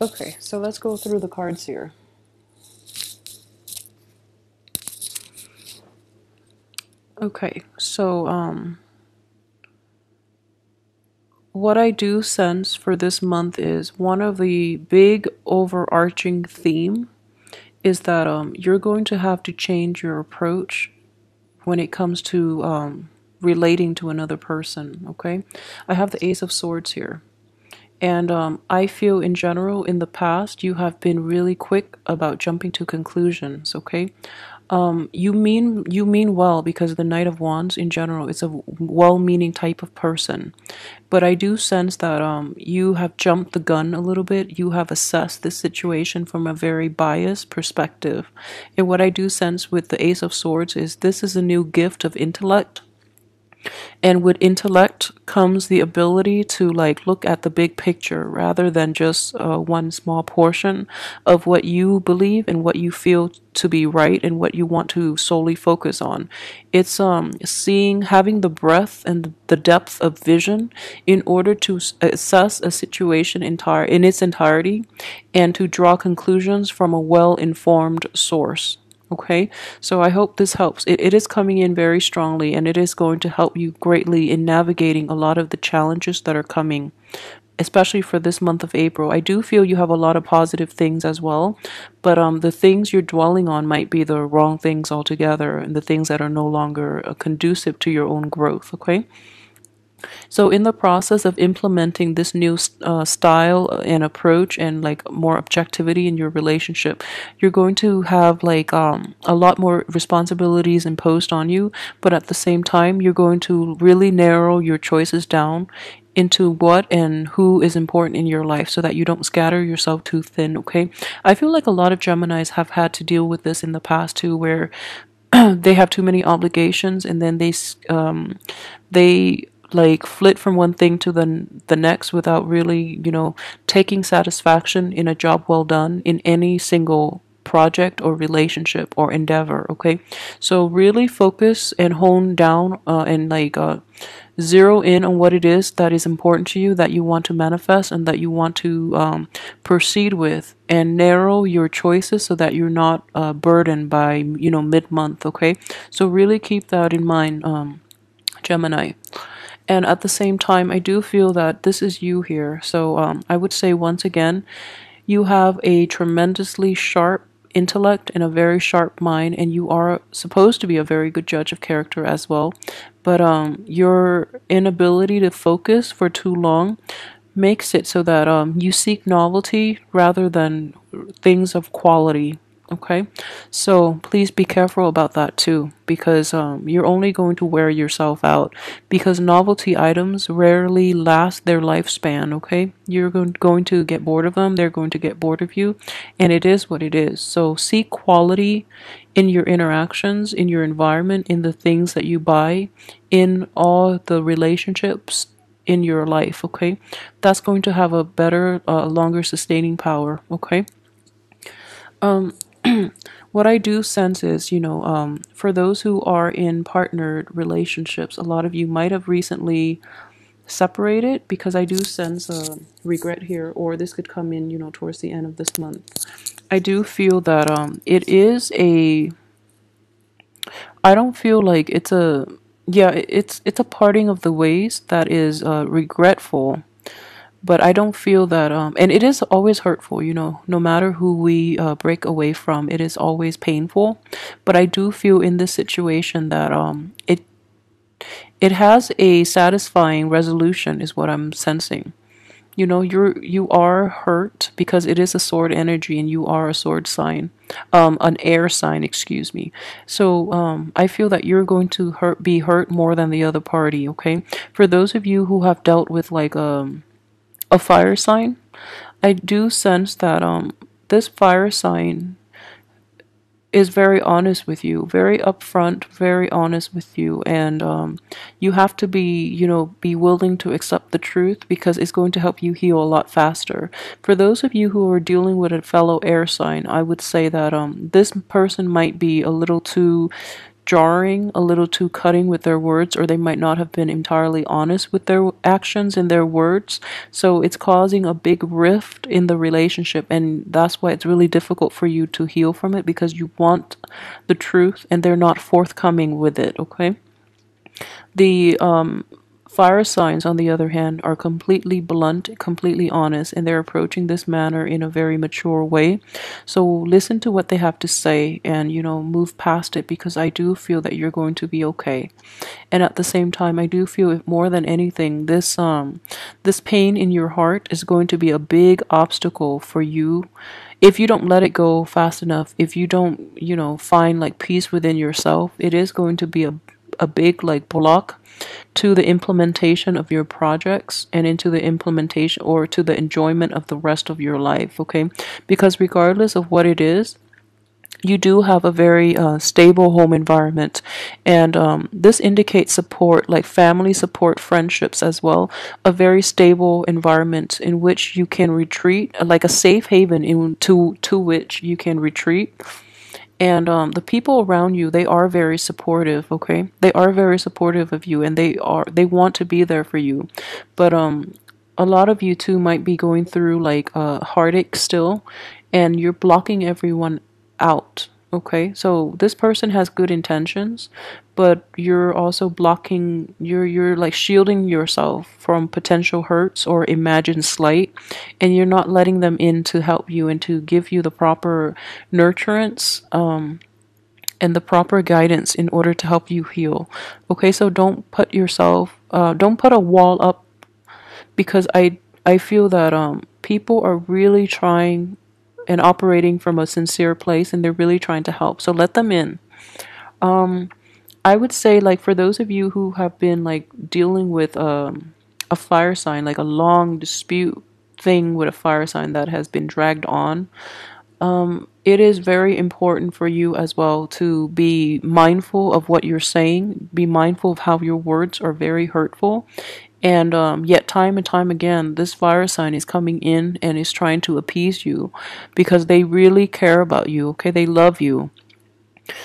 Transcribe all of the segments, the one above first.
Okay, so let's go through the cards here. Okay, so um what I do sense for this month is one of the big overarching theme is that um you're going to have to change your approach when it comes to um relating to another person, okay? I have the Ace of Swords here. And um, I feel in general, in the past, you have been really quick about jumping to conclusions. Okay, um, you mean you mean well because the Knight of Wands in general is a well-meaning type of person, but I do sense that um, you have jumped the gun a little bit. You have assessed this situation from a very biased perspective, and what I do sense with the Ace of Swords is this is a new gift of intellect and with intellect comes the ability to like look at the big picture rather than just uh, one small portion of what you believe and what you feel to be right and what you want to solely focus on. It's um seeing having the breadth and the depth of vision in order to assess a situation entire in its entirety and to draw conclusions from a well informed source Okay, so I hope this helps. It, it is coming in very strongly and it is going to help you greatly in navigating a lot of the challenges that are coming, especially for this month of April. I do feel you have a lot of positive things as well, but um, the things you're dwelling on might be the wrong things altogether and the things that are no longer uh, conducive to your own growth. Okay. So, in the process of implementing this new uh, style and approach and like more objectivity in your relationship, you're going to have like um, a lot more responsibilities imposed on you, but at the same time, you're going to really narrow your choices down into what and who is important in your life so that you don't scatter yourself too thin, okay? I feel like a lot of Geminis have had to deal with this in the past too, where they have too many obligations and then they um, they like flit from one thing to the the next without really you know taking satisfaction in a job well done in any single project or relationship or endeavor okay? So really focus and hone down uh, and like uh, zero in on what it is that is important to you that you want to manifest and that you want to um, proceed with and narrow your choices so that you're not uh, burdened by you know mid-month okay? So really keep that in mind um, gemini and at the same time i do feel that this is you here. So um, i would say once again you have a tremendously sharp intellect and a very sharp mind and you are supposed to be a very good judge of character as well. But um, your inability to focus for too long makes it so that um, you seek novelty rather than things of quality Okay, so please be careful about that too, because um, you're only going to wear yourself out. Because novelty items rarely last their lifespan. Okay, you're going to get bored of them, they're going to get bored of you, and it is what it is. So seek quality in your interactions, in your environment, in the things that you buy, in all the relationships in your life. Okay, that's going to have a better, uh, longer sustaining power. Okay. Um, what I do sense is, you know, um, for those who are in partnered relationships, a lot of you might have recently separated because I do sense regret here, or this could come in, you know, towards the end of this month. I do feel that um, it is a. I don't feel like it's a. Yeah, it's it's a parting of the ways that is uh, regretful but I don't feel that, um, and it is always hurtful, you know, no matter who we uh, break away from, it is always painful. But I do feel in this situation that um, it it has a satisfying resolution, is what I'm sensing. You know, you're you are hurt because it is a sword energy, and you are a sword sign, um, an air sign, excuse me. So um, I feel that you're going to hurt, be hurt more than the other party. Okay, for those of you who have dealt with like um a fire sign, I do sense that um this fire sign is very honest with you, very upfront, very honest with you, and um, you have to be, you know, be willing to accept the truth because it's going to help you heal a lot faster. For those of you who are dealing with a fellow air sign, I would say that um, this person might be a little too jarring, a little too cutting with their words, or they might not have been entirely honest with their actions and their words. So it's causing a big rift in the relationship, and that's why it's really difficult for you to heal from it because you want the truth and they're not forthcoming with it, okay? The um, Fire signs, on the other hand, are completely blunt, completely honest, and they're approaching this matter in a very mature way. So listen to what they have to say and, you know, move past it because I do feel that you're going to be okay. And at the same time, I do feel more than anything, this um this pain in your heart is going to be a big obstacle for you if you don't let it go fast enough, if you don't, you know, find like peace within yourself, it is going to be a a big like block to the implementation of your projects and into the implementation or to the enjoyment of the rest of your life okay? Because regardless of what it is you do have a very uh, stable home environment. And um, this indicates support like family support friendships as well a very stable environment in which you can retreat like a safe haven into to which you can retreat and um, the people around you they are very supportive okay? They are very supportive of you and they are they want to be there for you. But um a lot of you too might be going through like a uh, heartache still and you're blocking everyone out Okay, so this person has good intentions, but you're also blocking you're you're like shielding yourself from potential hurts or imagined slight and you're not letting them in to help you and to give you the proper nurturance um and the proper guidance in order to help you heal. Okay, so don't put yourself uh don't put a wall up because I I feel that um people are really trying and operating from a sincere place and they're really trying to help. So let them in. Um, I would say like for those of you who have been like dealing with um, a fire sign, like a long dispute thing with a fire sign that has been dragged on, um, it is very important for you as well to be mindful of what you're saying, be mindful of how your words are very hurtful, and um, yet, time and time again, this fire sign is coming in and is trying to appease you because they really care about you, okay? They love you.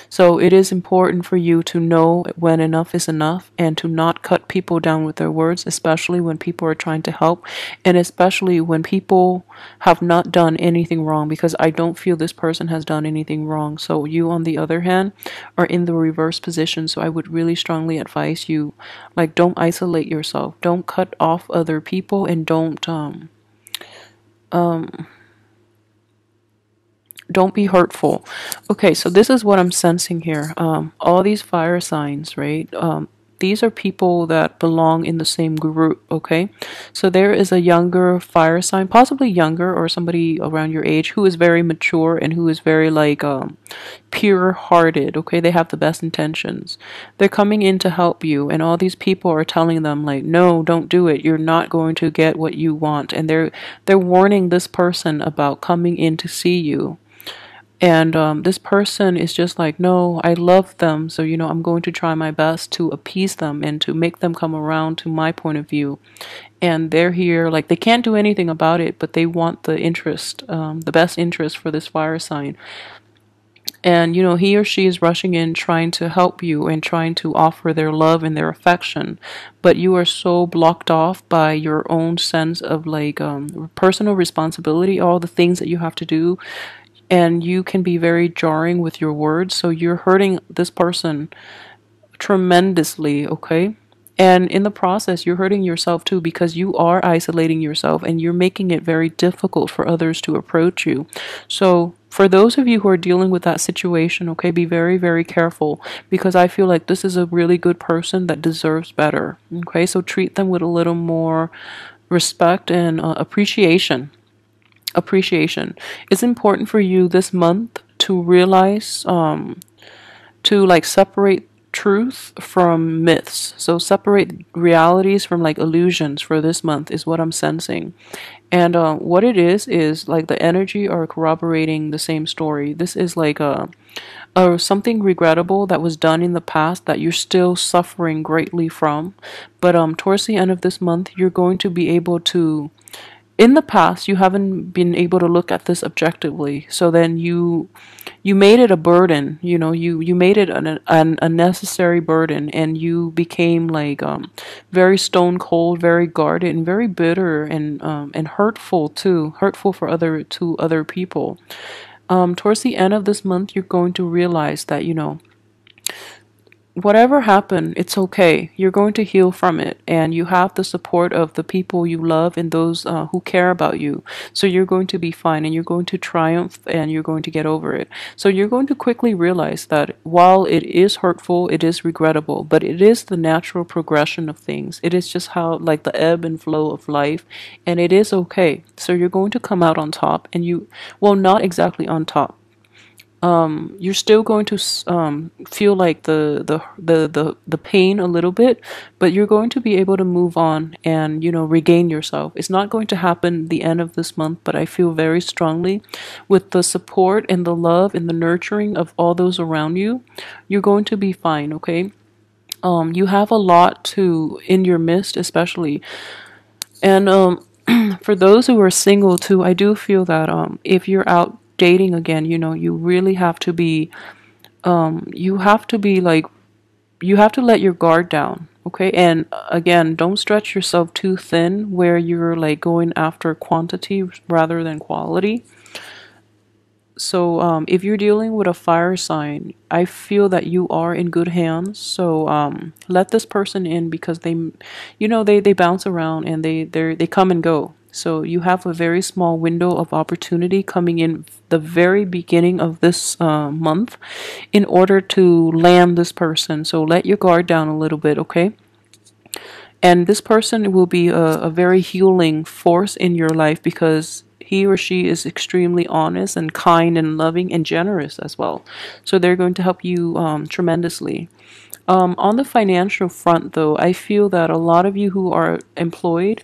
So it is important for you to know when enough is enough and to not cut people down with their words, especially when people are trying to help and especially when people have not done anything wrong because I don't feel this person has done anything wrong. So you on the other hand are in the reverse position. So I would really strongly advise you like don't isolate yourself. Don't cut off other people and don't um um don't be hurtful. Okay, so this is what I'm sensing here. Um, all these fire signs, right? Um, these are people that belong in the same group, okay? So there is a younger fire sign, possibly younger or somebody around your age who is very mature and who is very like um, pure-hearted, okay? They have the best intentions. They're coming in to help you and all these people are telling them like, "No, don't do it. You're not going to get what you want." And they're they're warning this person about coming in to see you and um, this person is just like, no, I love them. So, you know, I'm going to try my best to appease them and to make them come around to my point of view. And they're here, like, they can't do anything about it, but they want the interest, um, the best interest for this fire sign. And, you know, he or she is rushing in trying to help you and trying to offer their love and their affection. But you are so blocked off by your own sense of like um, personal responsibility, all the things that you have to do and you can be very jarring with your words. So you're hurting this person tremendously, okay? And in the process, you're hurting yourself too because you are isolating yourself and you're making it very difficult for others to approach you. So, for those of you who are dealing with that situation, okay, be very, very careful because I feel like this is a really good person that deserves better. Okay, so treat them with a little more respect and uh, appreciation appreciation. It's important for you this month to realize, um, to like separate truth from myths. So separate realities from like illusions for this month is what I'm sensing. And uh, what it is is like the energy are corroborating the same story. This is like a, a something regrettable that was done in the past that you're still suffering greatly from. But um towards the end of this month, you're going to be able to in the past you haven't been able to look at this objectively. So then you you made it a burden you know you you made it an, an unnecessary burden and you became like um very stone cold very guarded and very bitter and um and hurtful too hurtful for other to other people. Um towards the end of this month you're going to realize that you know whatever happened, it's okay. You're going to heal from it, and you have the support of the people you love and those uh, who care about you. So you're going to be fine, and you're going to triumph, and you're going to get over it. So you're going to quickly realize that while it is hurtful, it is regrettable, but it is the natural progression of things. It is just how, like, the ebb and flow of life, and it is okay. So you're going to come out on top, and you, well, not exactly on top um, you're still going to um, feel like the, the the the the pain a little bit, but you're going to be able to move on and you know regain yourself. It's not going to happen the end of this month, but I feel very strongly with the support and the love and the nurturing of all those around you, you're going to be fine. Okay. Um, you have a lot to in your midst, especially, and um, for those who are single too, I do feel that um, if you're out dating again, you know, you really have to be, um, you have to be like, you have to let your guard down. Okay. And uh, again, don't stretch yourself too thin where you're like going after quantity rather than quality. So, um, if you're dealing with a fire sign, I feel that you are in good hands. So, um, let this person in because they, you know, they, they bounce around and they, they they come and go. So you have a very small window of opportunity coming in the very beginning of this uh, month in order to land this person. So let your guard down a little bit, okay? And this person will be a, a very healing force in your life because he or she is extremely honest and kind and loving and generous as well. So they're going to help you um, tremendously. Um, on the financial front, though, I feel that a lot of you who are employed,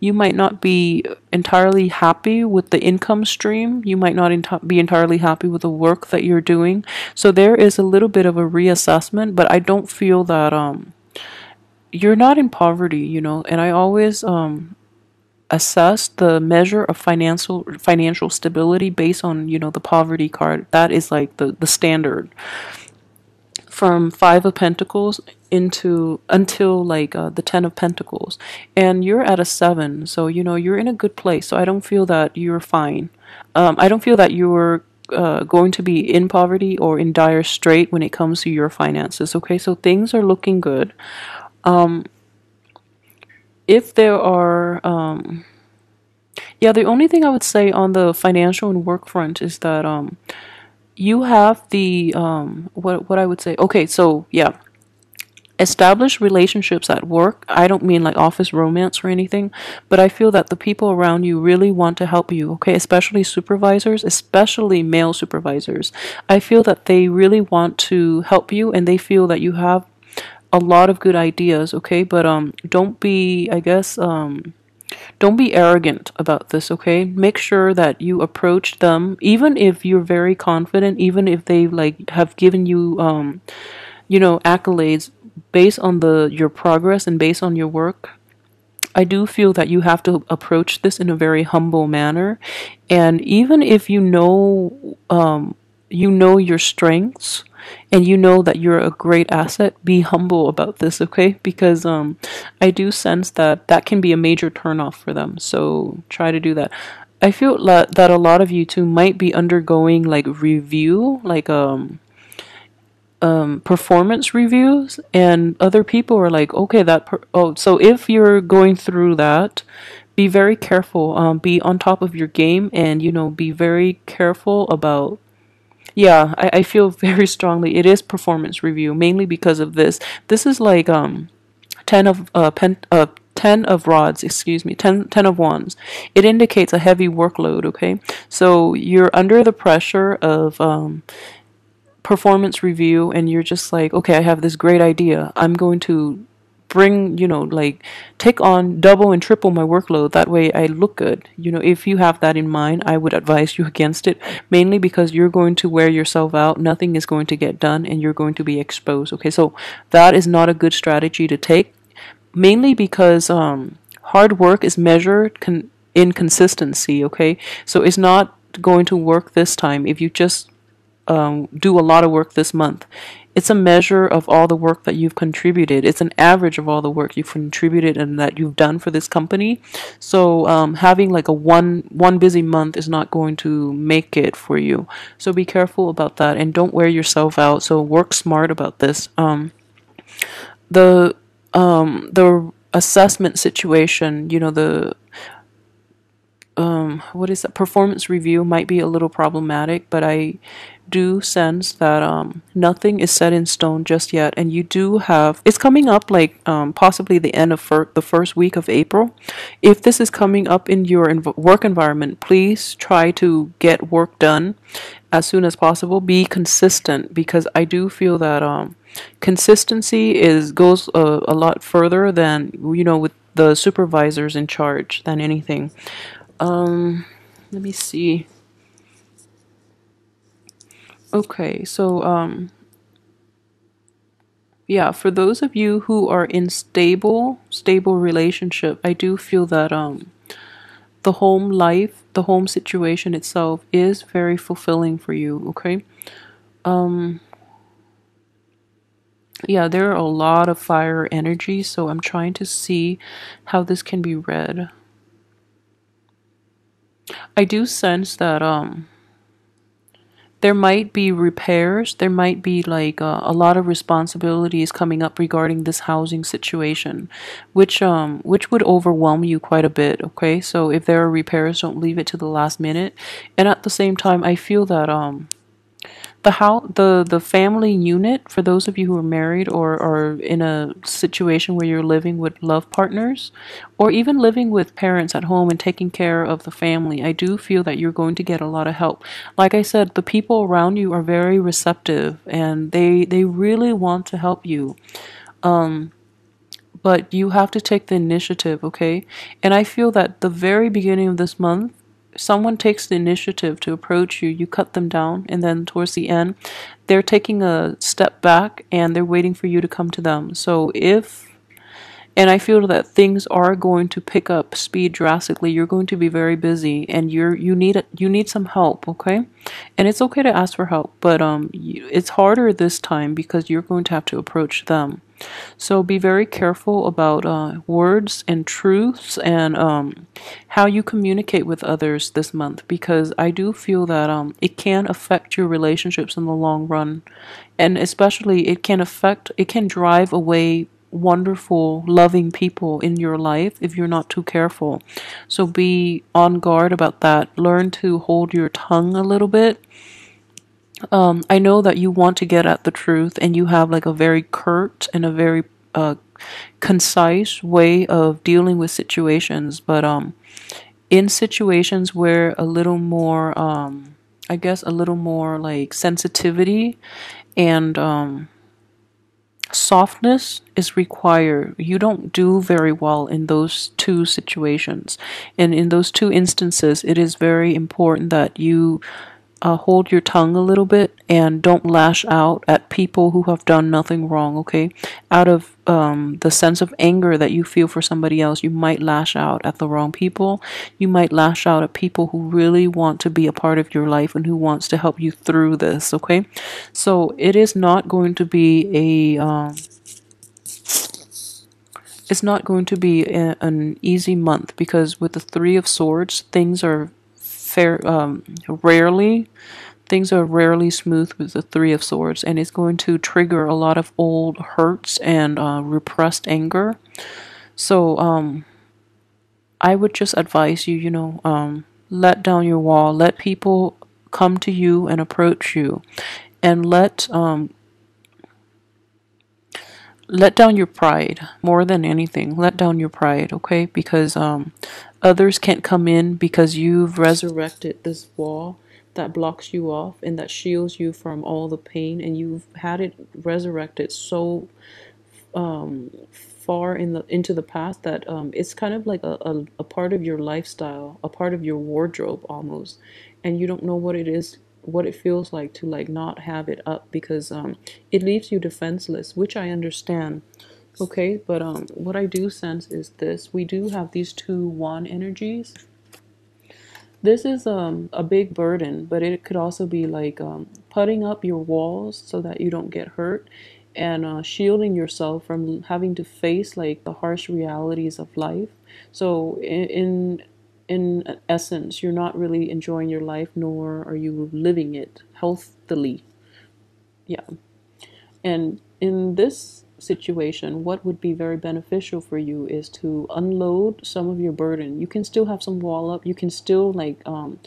you might not be entirely happy with the income stream. You might not be entirely happy with the work that you're doing. So there is a little bit of a reassessment, but I don't feel that um, you're not in poverty, you know. And I always um, assess the measure of financial financial stability based on you know the poverty card. That is like the the standard from five of pentacles into until like uh, the ten of pentacles. And you're at a seven so you know you're in a good place so i don't feel that you're fine. Um, i don't feel that you're uh, going to be in poverty or in dire strait when it comes to your finances okay? So things are looking good. Um, if there are um, yeah the only thing i would say on the financial and work front is that um, you have the um what what I would say. Okay, so yeah. Establish relationships at work. I don't mean like office romance or anything, but I feel that the people around you really want to help you, okay? Especially supervisors, especially male supervisors. I feel that they really want to help you and they feel that you have a lot of good ideas, okay? But um don't be I guess um don't be arrogant about this, okay? Make sure that you approach them even if you're very confident, even if they like have given you um you know accolades based on the your progress and based on your work. I do feel that you have to approach this in a very humble manner and even if you know um you know your strengths and you know that you're a great asset, be humble about this, okay? Because um, I do sense that that can be a major turnoff for them. So try to do that. I feel that a lot of you too might be undergoing like review, like um, um, performance reviews, and other people are like, okay, that. Oh, so if you're going through that, be very careful. Um, be on top of your game, and you know, be very careful about yeah, I, I feel very strongly it is performance review mainly because of this. This is like um, ten of uh, pen uh, 10 of rods, excuse me, 10, 10 of wands. It indicates a heavy workload, okay? So you're under the pressure of um, performance review and you're just like, okay, I have this great idea. I'm going to bring you know like take on double and triple my workload that way i look good you know if you have that in mind i would advise you against it mainly because you're going to wear yourself out nothing is going to get done and you're going to be exposed okay so that is not a good strategy to take mainly because um, hard work is measured con- inconsistency. Okay, so it's not going to work this time if you just um, do a lot of work this month. It's a measure of all the work that you've contributed. It's an average of all the work you've contributed and that you've done for this company. So um, having like a one one busy month is not going to make it for you. So be careful about that and don't wear yourself out. So work smart about this. Um, the um, the assessment situation, you know, the um, what is that performance review might be a little problematic, but I do sense that um, nothing is set in stone just yet, and you do have it's coming up like um, possibly the end of fir- the first week of April. If this is coming up in your work environment, please try to get work done as soon as possible. Be consistent because I do feel that um, consistency is goes a, a lot further than you know with the supervisors in charge than anything. Um, let me see. Okay, so um yeah, for those of you who are in stable stable relationship, I do feel that um the home life, the home situation itself is very fulfilling for you, okay? Um yeah, there are a lot of fire energy, so I'm trying to see how this can be read. I do sense that um there might be repairs. There might be like uh, a lot of responsibilities coming up regarding this housing situation which um which would overwhelm you quite a bit okay? So if there are repairs don't leave it to the last minute. And at the same time i feel that um the how the the family unit for those of you who are married or are in a situation where you're living with love partners or even living with parents at home and taking care of the family i do feel that you're going to get a lot of help. Like i said the people around you are very receptive and they they really want to help you. Um but you have to take the initiative okay? And i feel that the very beginning of this month someone takes the initiative to approach you, you cut them down, and then towards the end, they're taking a step back and they're waiting for you to come to them. So if and I feel that things are going to pick up speed drastically. You're going to be very busy, and you're you need you need some help, okay? And it's okay to ask for help, but um, it's harder this time because you're going to have to approach them. So be very careful about uh, words and truths and um, how you communicate with others this month because I do feel that um, it can affect your relationships in the long run. And especially, it can affect, it can drive away wonderful, loving people in your life if you're not too careful. So be on guard about that. Learn to hold your tongue a little bit um, I know that you want to get at the truth and you have like a very curt and a very uh, concise way of dealing with situations, but um, in situations where a little more, um, I guess, a little more like sensitivity and um, softness is required. You don't do very well in those two situations. And in those two instances, it is very important that you uh, hold your tongue a little bit and don't lash out at people who have done nothing wrong, okay? Out of um, the sense of anger that you feel for somebody else, you might lash out at the wrong people. You might lash out at people who really want to be a part of your life and who wants to help you through this, okay? So it is not going to be a. Um, it's not going to be a, an easy month because with the Three of Swords, things are fair um, rarely things are rarely smooth with the three of swords and it's going to trigger a lot of old hurts and uh, repressed anger. So um, i would just advise you you know um, let down your wall let people come to you and approach you and let um, let down your pride more than anything. Let down your pride okay? Because um others can't come in because you've resurrected this wall that blocks you off and that shields you from all the pain and you've had it resurrected so um far in the into the past that um it's kind of like a, a, a part of your lifestyle a part of your wardrobe almost and you don't know what it is what it feels like to like not have it up because um, it leaves you defenseless, which I understand. Okay, but um, what I do sense is this: we do have these two one energies. this is um, a big burden, but it could also be like um, putting up your walls so that you don't get hurt and uh, shielding yourself from having to face like the harsh realities of life. So in in essence, you're not really enjoying your life, nor are you living it healthily. Yeah. And in this situation, what would be very beneficial for you is to unload some of your burden. You can still have some wall up. You can still like um,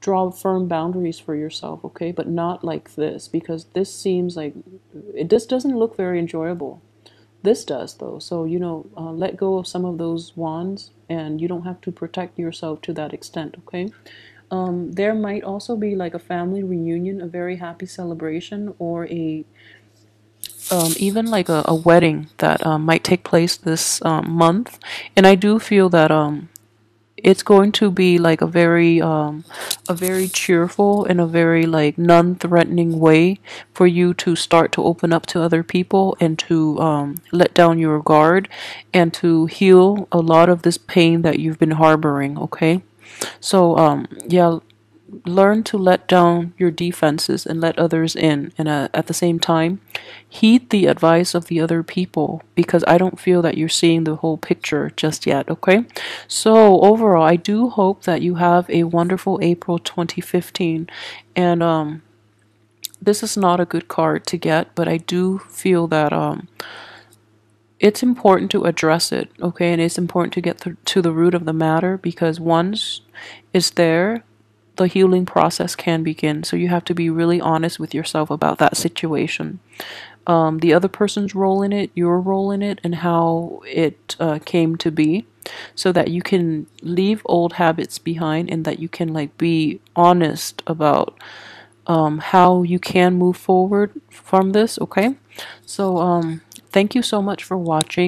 draw firm boundaries for yourself, okay? But not like this because this seems like it just doesn't look very enjoyable. This does though. So, you know, uh, let go of some of those wands and you don't have to protect yourself to that extent, okay? Um, there might also be like a family reunion, a very happy celebration, or a um, even like a, a wedding that um, might take place this um, month. And I do feel that um, it's going to be like a very um, a very cheerful and a very like non-threatening way for you to start to open up to other people and to um, let down your guard and to heal a lot of this pain that you've been harboring okay? So um yeah learn to let down your defenses and let others in. And uh, at the same time heed the advice of the other people because i don't feel that you're seeing the whole picture just yet okay? So overall i do hope that you have a wonderful april 2015 and um this is not a good card to get but i do feel that um it's important to address it, okay? And it's important to get th- to the root of the matter because once it's there, the healing process can begin. So you have to be really honest with yourself about that situation. Um, the other person's role in it, your role in it, and how it uh, came to be, so that you can leave old habits behind and that you can like be honest about um, how you can move forward from this. Okay, so um, thank you so much for watching.